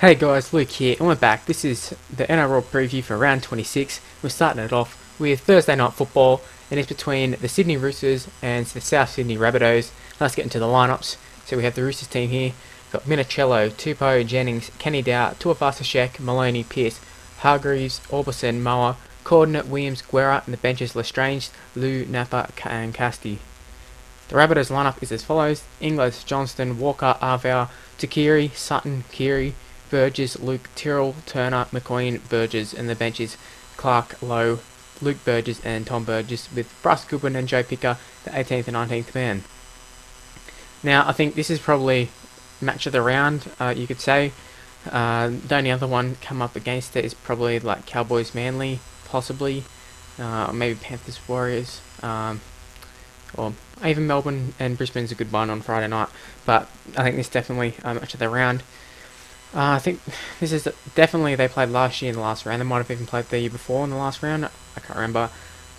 Hey guys, Luke here, and we're back. This is the NRL preview for round 26. We're starting it off with Thursday night football, and it's between the Sydney Roosters and the South Sydney Rabbitohs. Let's get into the lineups. So we have the Roosters team here. Got Minichello, Tupou, Jennings, Kenny Dow, Tuivasa-Sheck, Maloney, Pearce, Hargreaves, Aubusson, Moa, Cordner, Williams, Guerra, and the benches Lestrange, Liu, Napa, and Casti. The Rabbitohs lineup is as follows: Inglis, Johnston, Walker, Auva'a, Tuqiri, Sutton, Keary, Burgess, Luke, Tyrrell, Turner, McQueen, Burgess, and the benches Clark, Lowe, Luke Burgess, and Tom Burgess, with Bryce Goodwin and Joe Picker, the 18th and 19th man. Now, I think this is probably match of the round, uh, you could say. Uh, the only other one come up against it is probably like Cowboys Manly, possibly, uh, maybe Panthers Warriors, um, or even Melbourne and Brisbane's a good one on Friday night. But I think this definitely uh, match of the round. Uh, I think this is definitely they played last year in the last round. They might have even played the year before in the last round. I can't remember,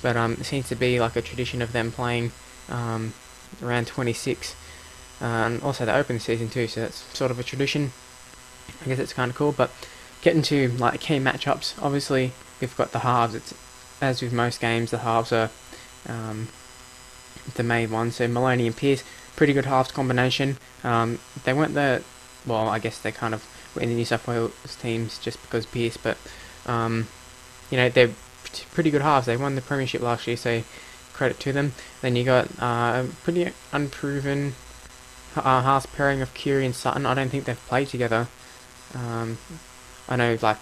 but um, it seems to be like a tradition of them playing um, around 26, uh, and also they open the season too. So that's sort of a tradition. I guess it's kind of cool. But getting to like key matchups, obviously we've got the halves. It's as with most games, the halves are um, the main one. So Maloney and Pearce, pretty good halves combination. Um, they weren't the well, I guess they kind of in the New South Wales teams just because Pearce, but um, you know they're pretty good halves. They won the premiership last year, so credit to them. Then you got uh, pretty unproven uh, halves pairing of Keary and Sutton. I don't think they've played together. Um, I know like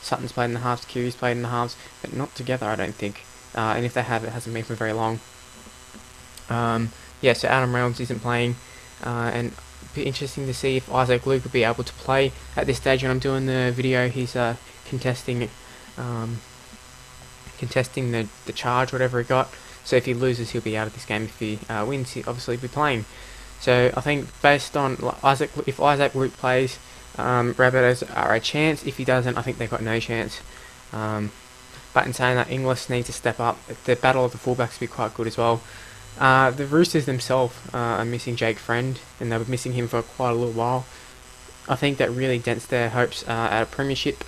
Sutton's played in the halves, Keary's played in the halves, but not together. I don't think. Uh, and if they have, it hasn't been for very long. Um, yeah, so Adam Reynolds isn't playing, uh, and be interesting to see if Isaac Luke will be able to play at this stage when I'm doing the video. He's uh, contesting, um, contesting the the charge, whatever he got. So if he loses, he'll be out of this game. If he uh, wins, he'll obviously be playing. So I think based on Isaac, if Isaac Luke plays, um, Rabbitohs are a chance. If he doesn't, I think they've got no chance. Um, but in saying that, Inglis needs to step up. The battle of the fullbacks will be quite good as well. Uh, the Roosters themselves uh, are missing Jake Friend, and they were missing him for quite a little while. I think that really dents their hopes uh, at a premiership.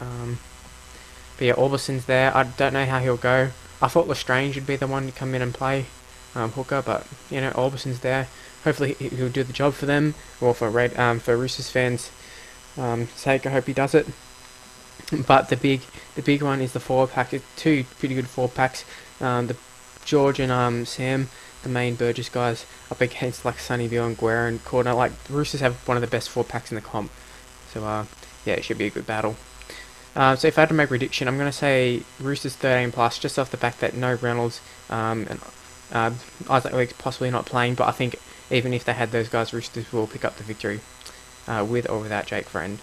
Um, but yeah, Aubusson's there. I don't know how he'll go. I thought Lestrange would be the one to come in and play um, hooker, but you know Aubusson's there. Hopefully he'll do the job for them, or for Red um, for Roosters fans' um, sake. I hope he does it. But the big the big one is the four pack. Two pretty good four packs. Um, the George and um, Sam, the main Burgess guys, up against like Sonny Bill and Guerra and Cordner. Like the Roosters have one of the best four packs in the comp, so uh, yeah, it should be a good battle. Uh, so if I had to make a prediction, I'm going to say Roosters 13 plus, just off the fact that no Reynolds um, and uh, Isaac Luke's possibly not playing, but I think even if they had those guys, Roosters will pick up the victory uh, with or without Jake Friend.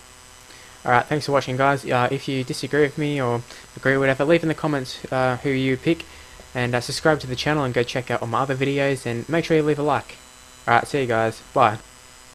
Alright, thanks for watching guys. Uh, if you disagree with me or agree with whatever, leave in the comments uh, who you pick and uh, subscribe to the channel and go check out all my other videos and make sure you leave a like. Alright, see you guys. Bye.